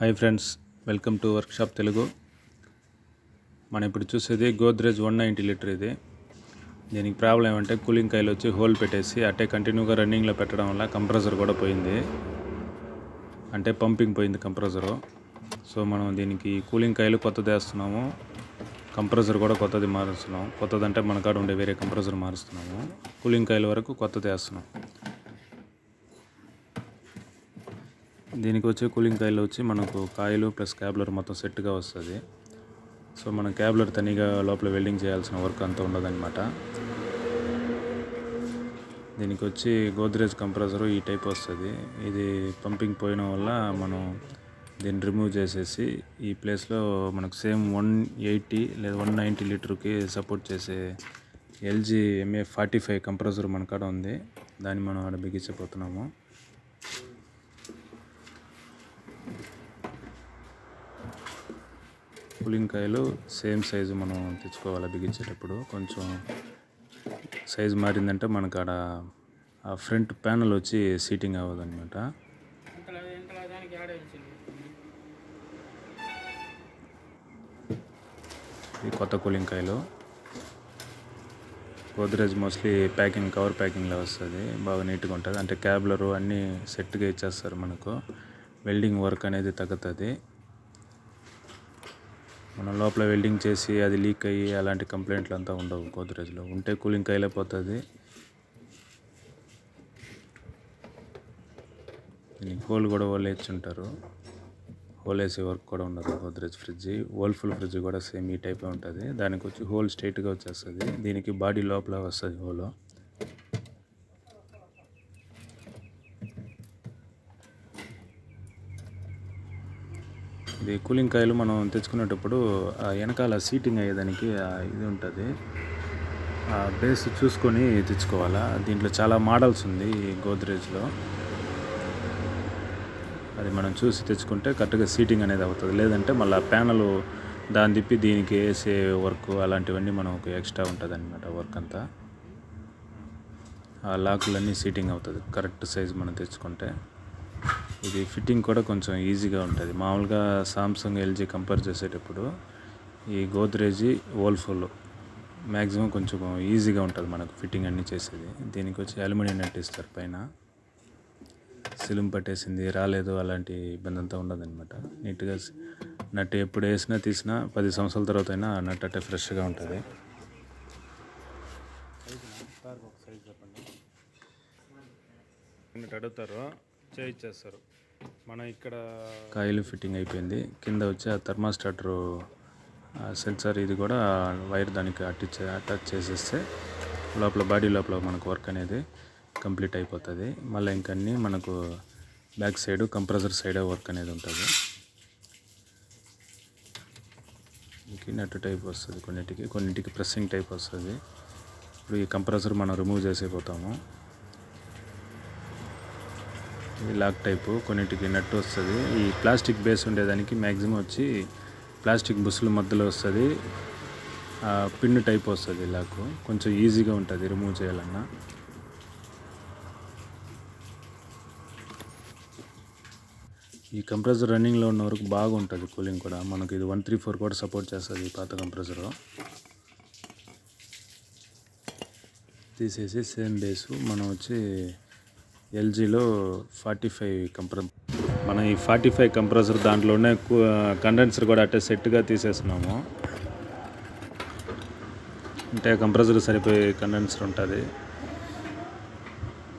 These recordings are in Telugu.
Hi friends welcome to workshop Telugu మనం ఇప్పుడు చూసేది గోద్రేజ్ వన్ నైంటీ లీటర్ ఇది. దీనికి ప్రాబ్లం ఏమంటే కూలింగ్ కాయలు వచ్చి హోల్ పెట్టేసి అట్టే కంటిన్యూగా రన్నింగ్లో పెట్టడం వల్ల కంప్రెసర్ కూడా పోయింది. అంటే పంపింగ్ పోయింది కంప్రెసరు సో మనం దీనికి కూలింగ్ కాయలు కొత్తది వేస్తున్నాము. కంప్రెసర్ కూడా కొత్తది మారుస్తున్నాం. కొత్తది అంటే మన కాడ ఉండే వేరే కంప్రెసర్ మారుస్తున్నాము. కూలింగ్ కాయల వరకు కొత్తది వేస్తున్నాం. దీనికి వచ్చే కూలింగ్ కాయలు వచ్చి మనకు కాయలు ప్లస్ క్యాబ్లర్ మొత్తం సెట్గా వస్తుంది. సో మనం క్యాబ్లర్ తనిగా లోపల వెల్డింగ్ చేయాల్సిన వర్క్ అంతా ఉండదన్నమాట. దీనికి వచ్చి గోద్రేజ్ కంప్రెసరు ఈ టైప్ వస్తుంది. ఇది పంపింగ్ పోయిన వల్ల మనం దీన్ని రిమూవ్ చేసేసి ఈ ప్లేస్లో మనకు సేమ్ వన్ ఎయిటీ లేదా వన్ నైంటీ లీటర్కి సపోర్ట్ చేసే LG MA forty five compressor మన కాడ ఉంది. దాన్ని మనం ఆడ బిగించబోతున్నాము. పులింకాయలు సేమ్ సైజు మనం తెచ్చుకోవాలి బిగించేటప్పుడు. కొంచెం సైజు మారిందంటే మనకు ఆడ ఆ ఫ్రంట్ ప్యానల్ వచ్చి సీటింగ్ అవ్వదు అనమాట ఇది కొత్త కూలింకాయలు గోద్రేజ్ మోస్ట్లీ ప్యాకింగ్ కవర్ ప్యాకింగ్లో వస్తుంది. బాగా నీట్గా ఉంటుంది. అంటే క్యాబ్లరు అన్నీ సెట్గా ఇచ్చేస్తారు మనకు. వెల్డింగ్ వర్క్ అనేది తగ్గుతుంది. మనం లోపల వెల్డింగ్ చేసి అది లీక్ అయ్యి అలాంటి కంప్లైంట్లు అంతా ఉండవు గోద్రేజ్లో. ఉంటే కూలింగ్ కైలైపోతుంది దీనికి హోల్ కూడా వాళ్ళు ఉంటారు. హోల్ వేసే వర్క్ కూడా ఉండదు గోద్రేజ్ ఫ్రిడ్జ్ ఫుల్ ఫ్రిడ్జ్ కూడా సేమ్ ఈ టైపే ఉంటుంది. దానికి వచ్చి హోల్ స్ట్రైట్గా వచ్చేస్తుంది. దీనికి బాడీ లోపల వస్తుంది హోలో ఇది కూలింగ్ కాయలు మనం తెచ్చుకునేటప్పుడు ఆ వెనకాల సీటింగ్ అయ్యేదానికి ఇది ఉంటుంది. ఆ బేస్ చూసుకొని తెచ్చుకోవాలా? దీంట్లో చాలా మోడల్స్ ఉంది ఈ గోద్రేజ్లో. అది మనం చూసి తెచ్చుకుంటే కరెక్ట్గా సీటింగ్ అనేది అవుతుంది. లేదంటే మళ్ళీ ప్యానల్ దాన్ని తిప్పి దీనికి వేసే వర్క్ అలాంటివన్నీ మనకు ఎక్స్ట్రా ఉంటుంది అనమాట వర్క్ అంతా. ఆ లాకులన్నీ సీటింగ్ అవుతుంది. కరెక్ట్ సైజ్ మనం తెచ్చుకుంటే. ఇది ఫిట్టింగ్ కూడా కొంచెం ఈజీగా ఉంటుంది. మామూలుగా సామ్సంగ్ ఎల్జీ కంపేర్ చేసేటప్పుడు ఈ గోద్రేజీ ఓల్ఫుల్ మ్యాక్సిమం కొంచెం ఈజీగా ఉంటుంది మనకు ఫిట్టింగ్ అన్నీ చేసేది. దీనికి వచ్చి అల్యూమినియం నట్ ఇస్తారు పైన. సిలిం పట్టేసింది రాలేదు అలాంటి ఇబ్బంది అంతా ఉండదన్నమాట. నీట్గా నట్ ఎప్పుడు వేసినా తీసినా పది సంవత్సరాల తర్వాత అయినా నట్ అట్టే ఫ్రెష్గా ఉంటుంది. అడుగుతారు చేయించేస్తారు మనం ఇక్కడ కాయిల్ ఫిట్టింగ్ అయిపోయింది. కింద వచ్చి ఆ థర్మాస్టాటర్ సెన్సార్ ఇది కూడా వైర్ దానికి అట్టించే అటాచ్ చేసేస్తే లోపల బాడీ లోపల మనకు వర్క్ అనేది కంప్లీట్ అయిపోతుంది. మళ్ళీ ఇంకన్నీ మనకు బ్యాక్ సైడ్ కంప్రెసర్ సైడే వర్క్ అనేది ఉంటుంది. ఇంక నట్టు టైప్ వస్తుంది కొన్నిటికి కొన్నిటికి ప్రెస్సింగ్ టైప్ వస్తుంది. ఇప్పుడు ఈ కంప్రెసర్ మనం రిమూవ్ చేసేపోతాము. లాక్ టైపు కొన్నిటికి నట్టు వస్తుంది. ఈ ప్లాస్టిక్ బేస్ ఉండేదానికి మ్యాక్సిమం వచ్చి ప్లాస్టిక్ బుస్సుల మధ్యలో వస్తుంది. పిన్ టైప్ వస్తుంది లాక్. కొంచెం ఈజీగా ఉంటుంది రిమూవ్ చేయాలన్నా. ఈ కంప్రెసర్ రన్నింగ్లో ఉన్న వరకు బాగుంటుంది కూలింగ్ కూడా. మనకి ఇది వన్ త్రీ ఫోర్ కూడా సపోర్ట్ చేస్తుంది ఈ పాత కంప్రెసరు. తీసేసి సేమ్ బేసు. మనం వచ్చి ఎల్జీలో ఫార్టీ ఫైవ్ కంప్ర మనం ఈ ఫార్టీ ఫైవ్ కంప్రెసర్ దాంట్లోనే కండెన్సర్ కూడా అట్టే సెట్గా తీసేస్తున్నాము. అంటే కంప్రెసర్ సరిపోయే కండెన్సర్ ఉంటుంది.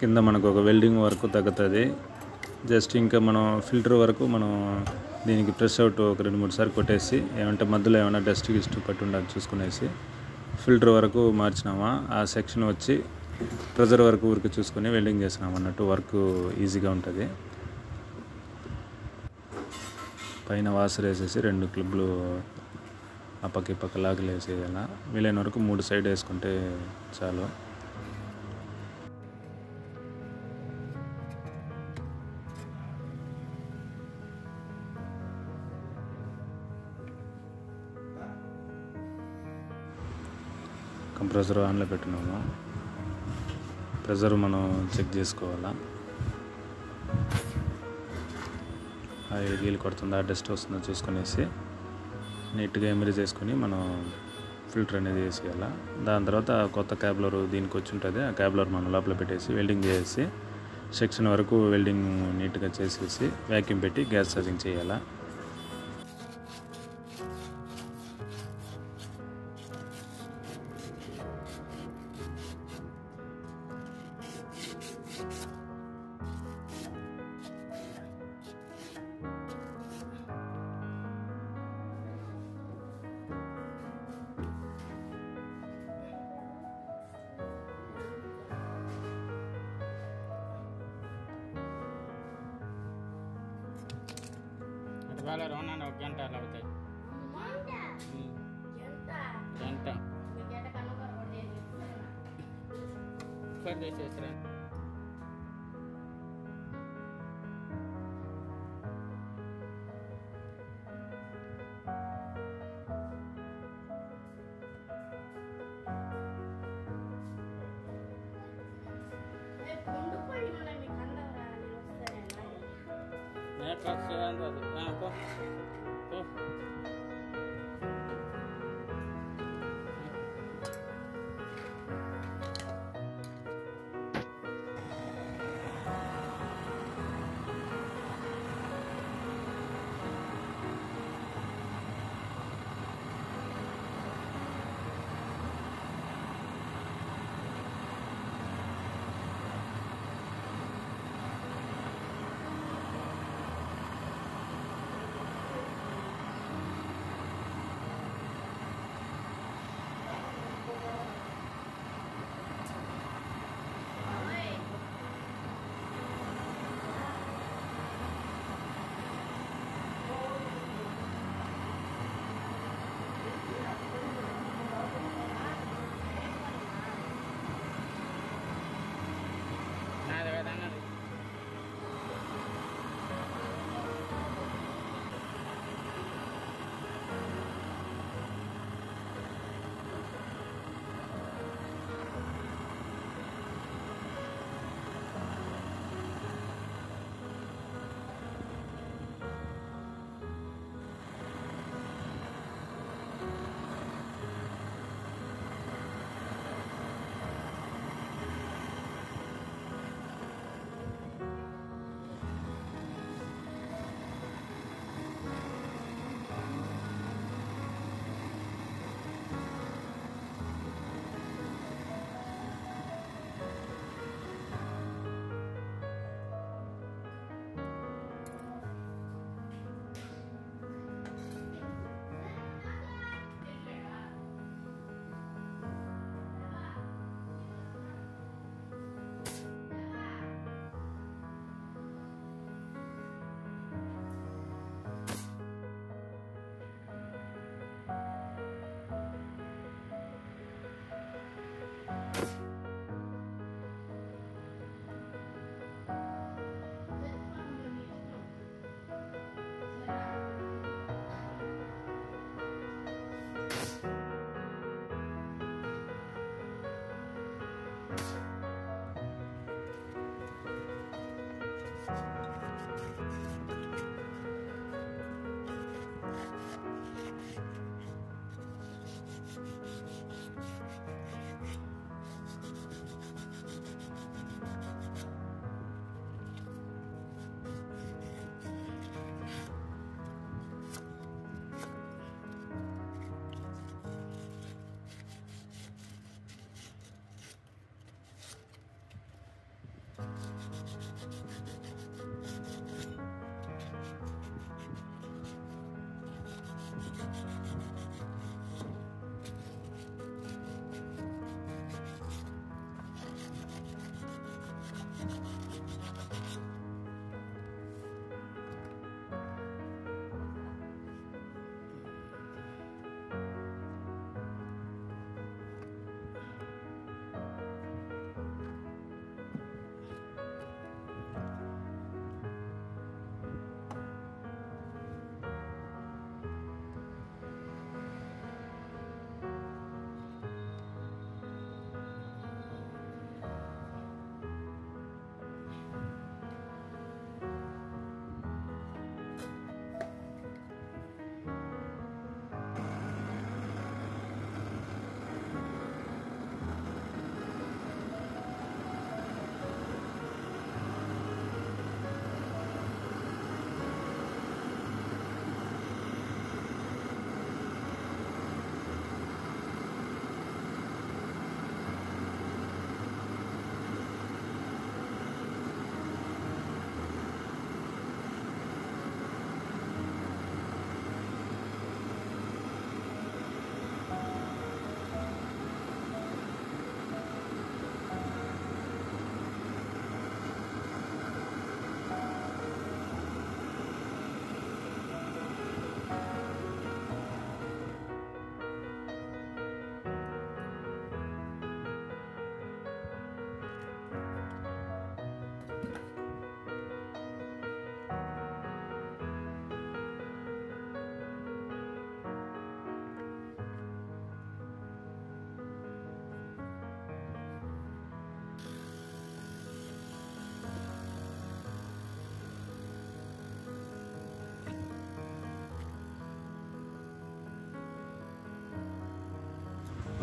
కింద మనకు ఒక వెల్డింగ్ వరకు తగ్గుతుంది. జస్ట్ ఇంకా మనం ఫిల్టర్ వరకు మనం దీనికి ప్రెస్ అవుట్ ఒక రెండు మూడు సార్లు కొట్టేసి ఏమంటే మధ్యలో ఏమైనా డస్ట్ గిస్ట్ పట్టి ఉండాలి చూసుకునేసి ఫిల్టర్ వరకు మార్చినామా ఆ సెక్షన్ వచ్చి ప్రెజర్ వరకు ఊరికి చూసుకొని వెల్డింగ్ చేసినాం అన్నట్టు వర్క్ ఈజీగా ఉంటుంది. పైన వాసర్ వేసేసి రెండు క్లిప్లు ఆ పక్క పక్క లాగులు వేసేయాలా. వీలైన వరకు మూడు సైడ్ వేసుకుంటే చాలు. కంప్రెసర్ ఆన్లో పెట్టినాము. ప్రెజర్ మనం చెక్ చేసుకోవాలా? ఆయిల్ గీలు కొడుతుందా? డస్ట్ వస్తుందా? చూసుకునేసి నీట్గా ఎమరేజ్ చేసుకొని మనం ఫిల్టర్ అనేది వేసేయాల? దాని తర్వాత కొత్త క్యాబ్లర్ దీనికి వచ్చి ఉంటుంది. ఆ క్యాబ్లర్ మనం లోపల పెట్టేసి వెల్డింగ్ చేసి సెక్షన్ వరకు వెల్డింగ్ నీట్గా చేసేసి వ్యాక్యూమ్ పెట్టి గ్యాస్ ఛార్జింగ్ చేయాలా? అటువాల రోనాన్ని ఒక గంట అలా అవుతాయి. గంట? చేసేసరా నేట్ వస్తుంది అది ఆ, పో పో నాది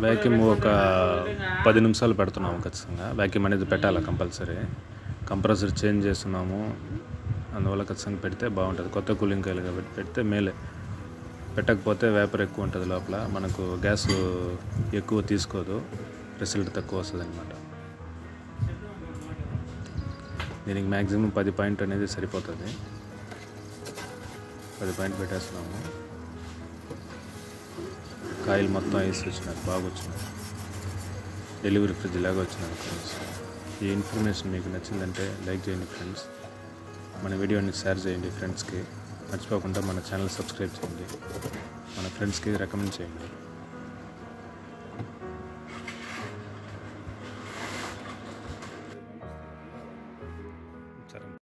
వ్యాక్యూమ్ ఒక పది నిమిషాలు పెడుతున్నాము ఖచ్చితంగా. వ్యాక్యూమ్ అనేది పెట్టాలి కంపల్సరీ కంప్రెసర్ చేంజ్ చేస్తున్నాము. అందువల్ల ఖచ్చితంగా పెడితే బాగుంటుంది. కొత్త కూలింగ్ కాయలు కాబట్టి పెడితే మేలే. పెట్టకపోతే వేపర్ ఎక్కువ ఉంటుంది లోపల. మనకు గ్యాస్ ఎక్కువ తీసుకోదు. రిజల్ట్ తక్కువ వస్తుంది అనమాట దీనికి మ్యాక్సిమం పది పాయింట్ అనేది సరిపోతుంది. పది పాయింట్ పెట్టేస్తున్నాము. కాయలు మొత్తం వేసి వచ్చినారు బాగా వచ్చినాయి. డెలివరీ ఫ్రిడ్జ్ లాగా వచ్చినారు ఫ్రెండ్స్ ఈ ఇన్ఫర్మేషన్ మీకు నచ్చిందంటే లైక్ చేయండి ఫ్రెండ్స్ మన వీడియోని షేర్ చేయండి ఫ్రెండ్స్కి మర్చిపోకుండా మన ఛానల్ సబ్స్క్రైబ్ చేయండి. మన ఫ్రెండ్స్కి రికమెండ్ చేయండి.